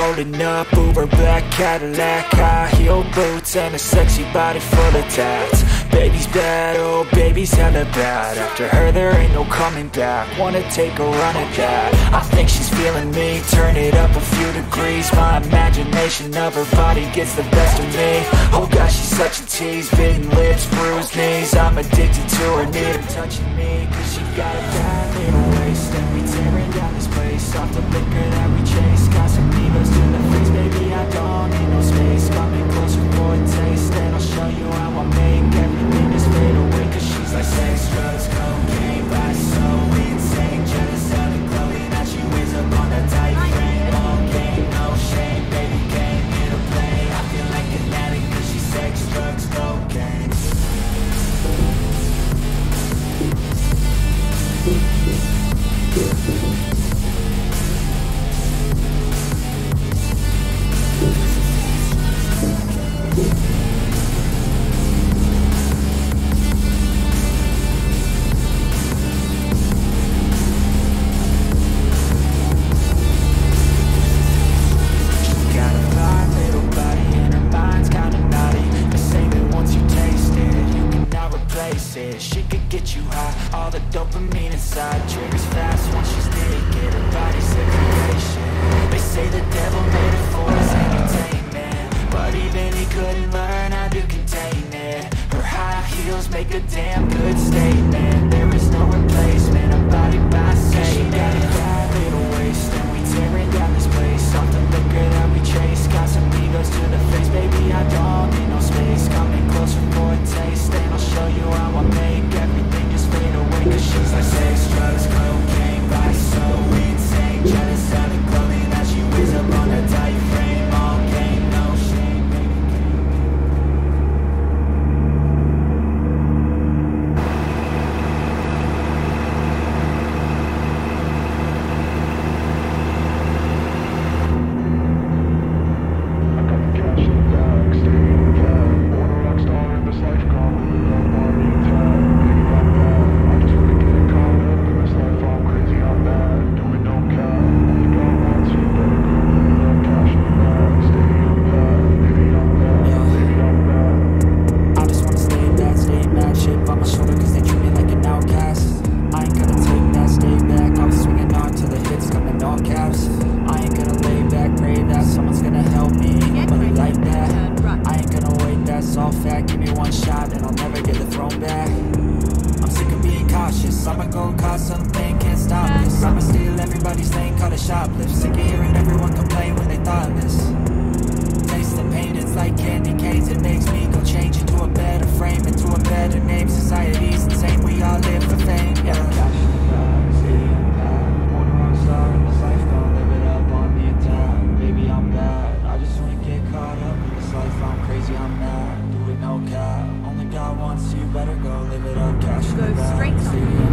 rolling up Uber black Cadillac High heel boots and a sexy body full of tats. Baby's bad, oh baby's hella bad. After her there ain't no coming back. Wanna take a run at that? I think she's feeling me. Turn it up a few degrees. My imagination of her body gets the best of me. Oh gosh, she's such a tease. Bitten lips, bruised knees. I'm addicted to her, need her touching me Cause she got a bad little waist. And we tearing down this place Off the liquor that we chase. Got some keep us in the freeze, baby, I don't need no space, coming close You better go live it up, cash Go straight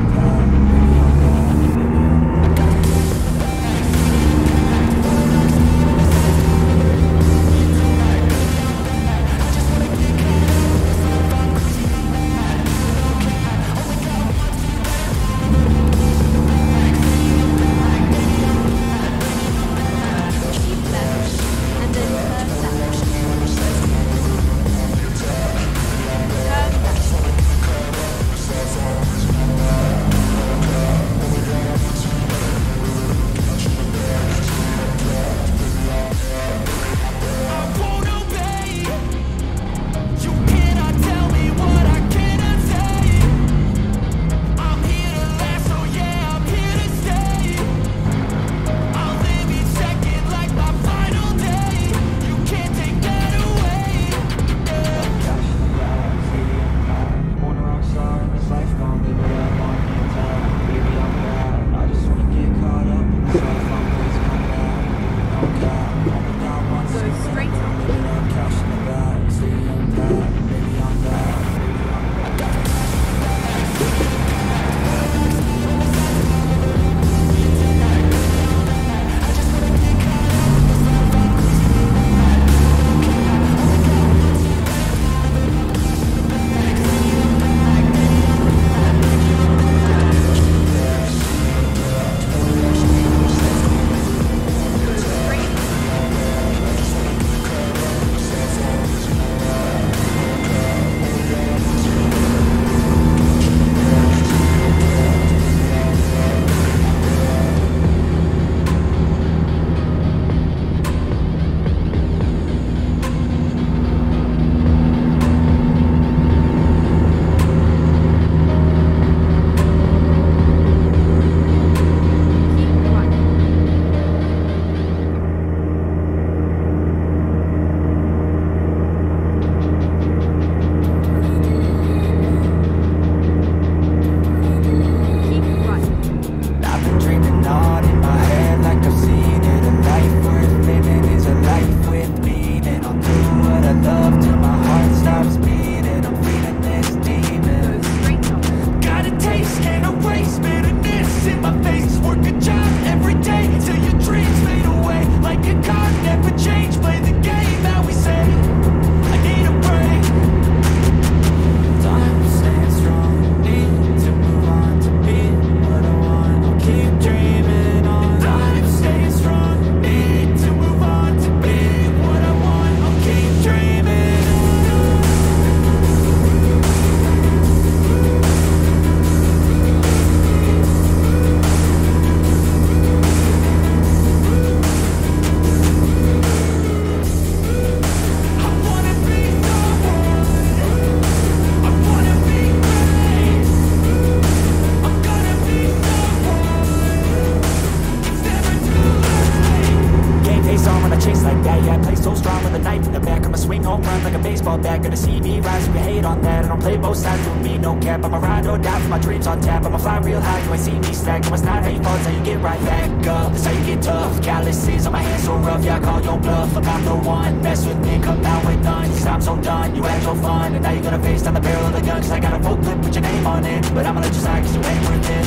based on the barrel of the gun Cause I got a full clip, put your name on it. But I'ma let you slide cause you ain't worth it.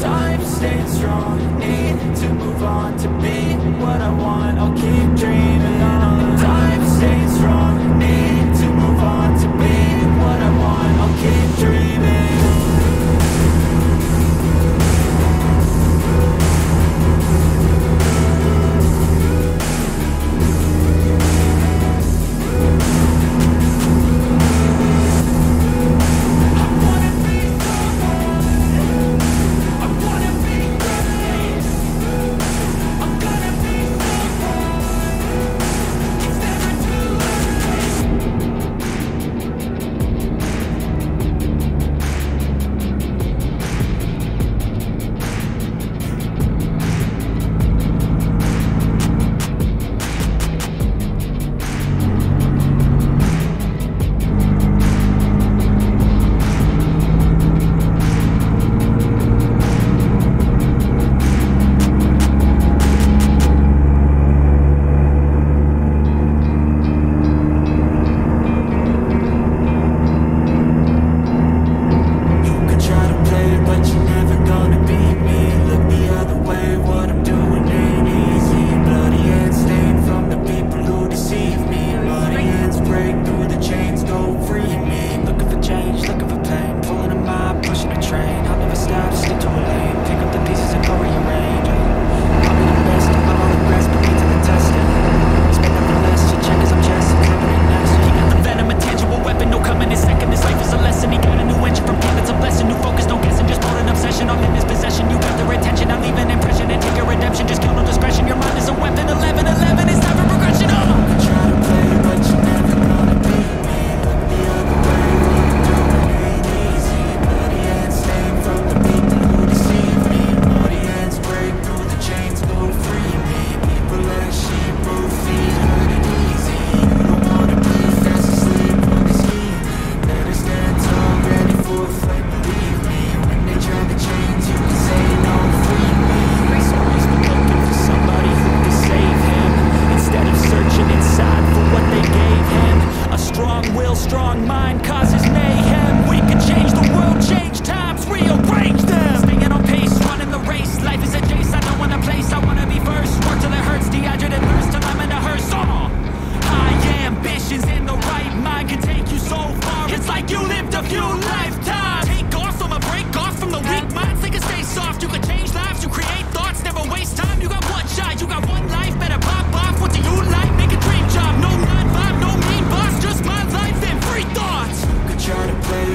Time staying strong, need to move on To be what I want, I'll keep dreaming on Time staying strong, need to move on To be what I want, I'll keep dreaming.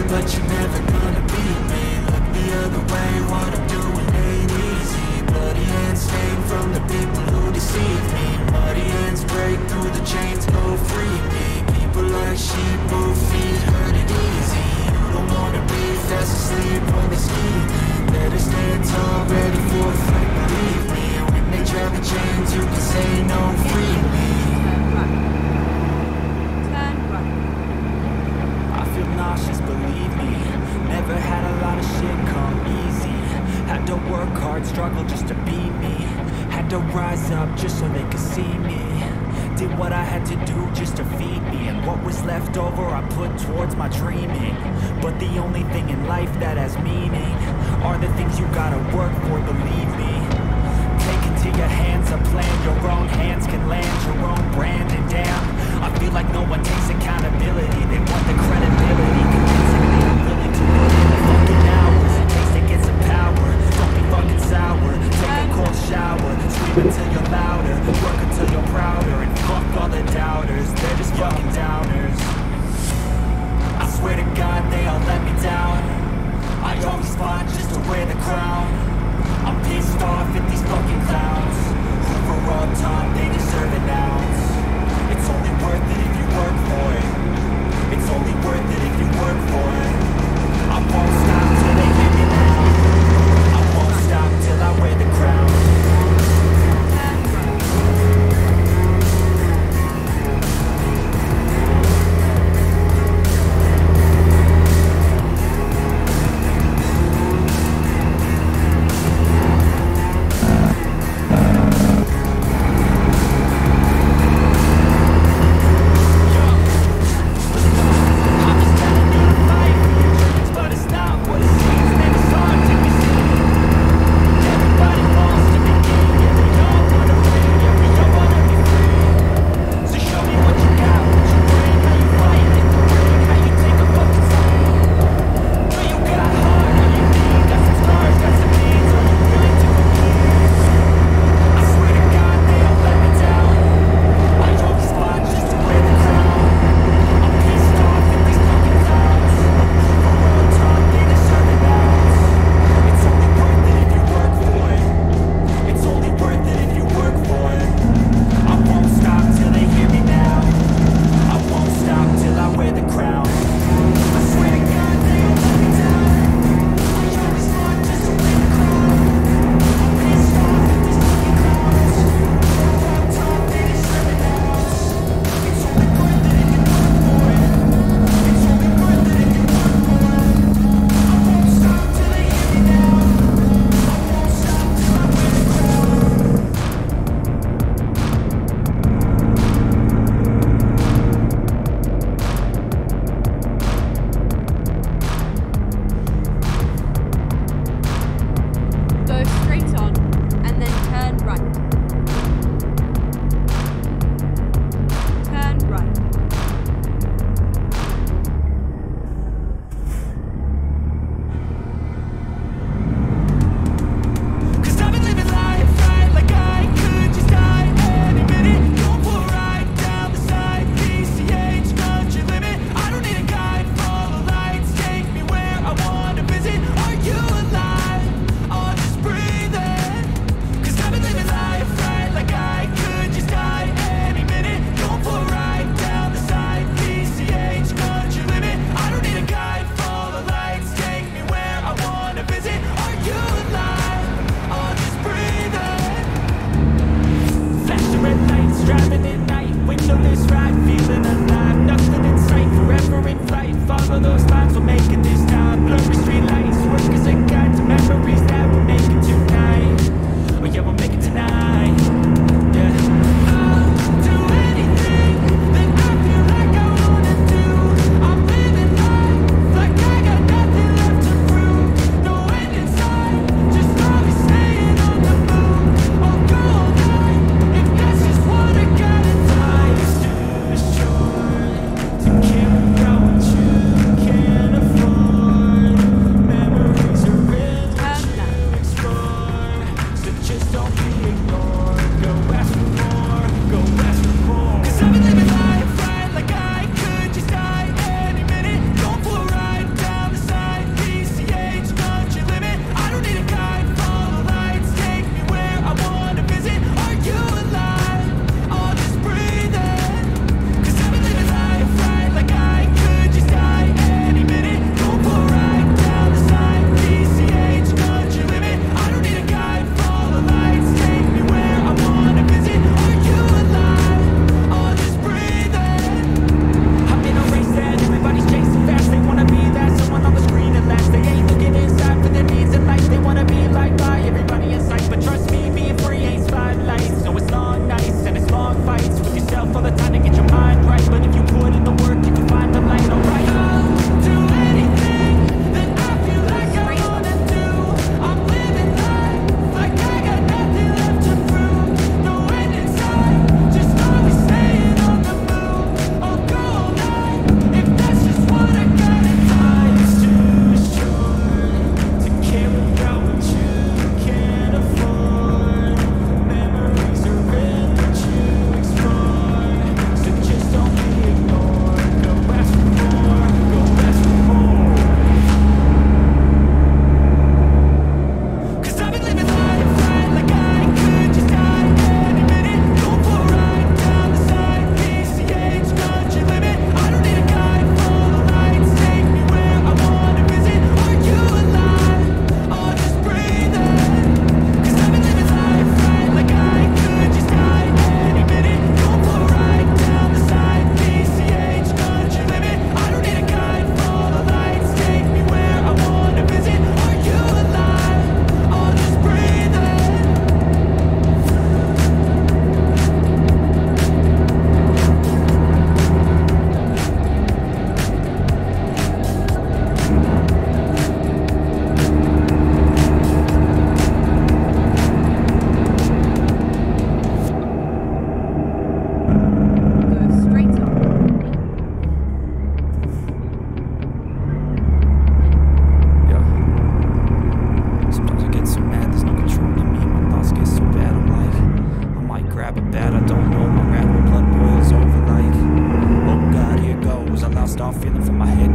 but you towards my dreaming. But the only thing in life that has meaning Are the things you gotta work for, believe me. Take into your hands a plan Your own hands can land your own brand. And damn, I feel like no one takes accountability. They want the credibility. Convincing me I'm really doing Fucking hours, it takes to get power. Don't be fucking sour. Take a cold shower. Scream until you're louder. Work until you're prouder. And fuck all the doubters. They're just fucking downers swear to God they all let me down. I always fought just to wear the crown. I'm pissed off at these fucking clowns. Who for all time, they deserve it now. It's only worth it if you work for it. start feeling for my head.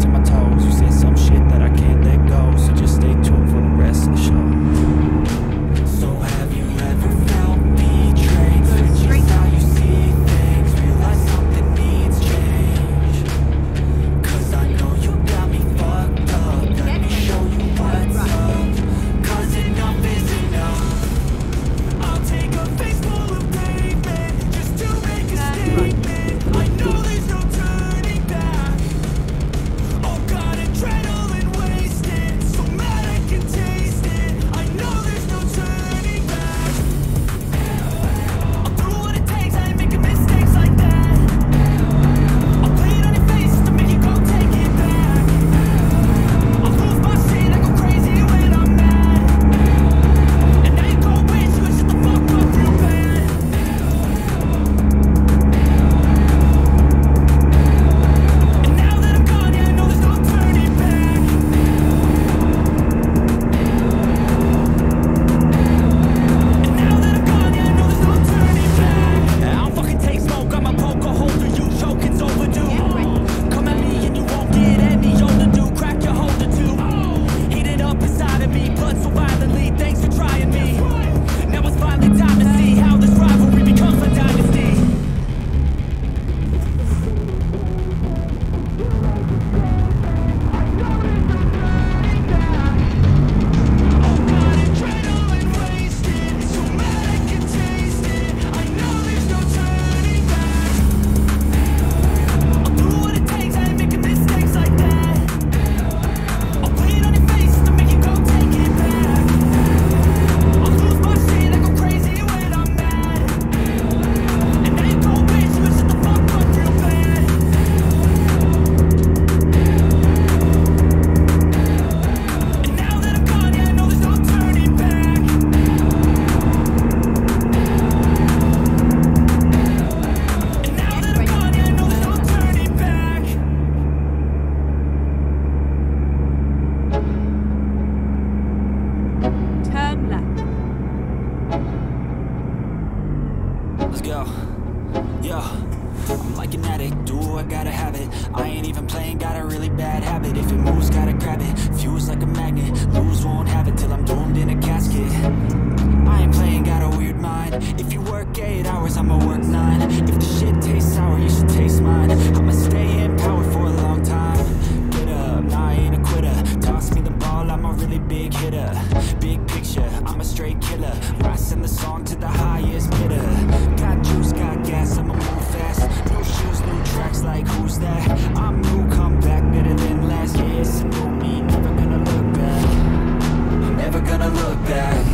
Like that? I'm new, come back better than last year. It's a me, never gonna look back. Never gonna look back